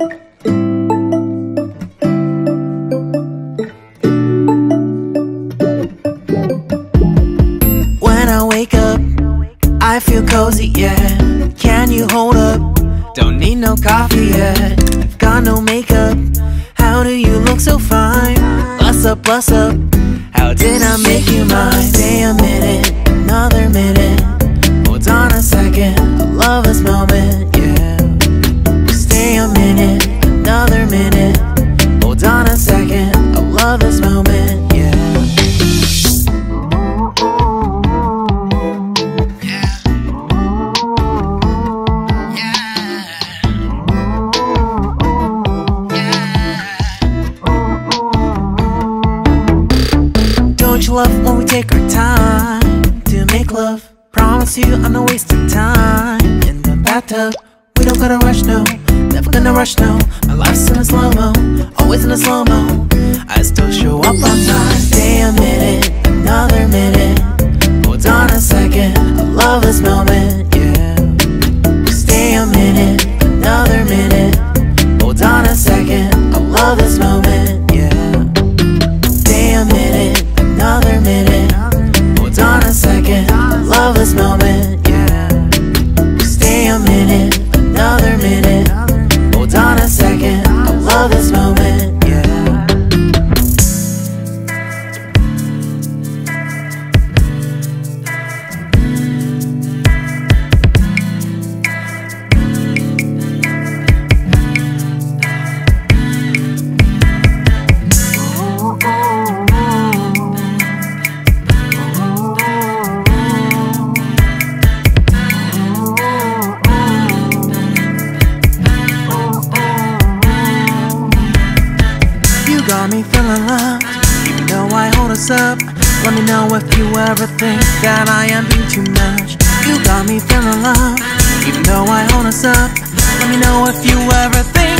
When I wake up, I feel cozy, yeah Can you hold up? Don't need no coffee yet I've got no makeup How do you look so fine? Bust up, bust up How did I make you mine? Stay a minute love this moment, yeah. Don't you love when we take our time to make love? Promise you I'm not wasting time in the bathtub. We don't gotta rush, no. Never gonna rush, no. My life's in a slow mo, always in a slow mo. I still show up on time. Stay a minute, another minute. Got me feeling loved, even though I hold us up. Let me know if you ever think that I am being too much. You got me feeling loved, even though I hold us up. Let me know if you ever think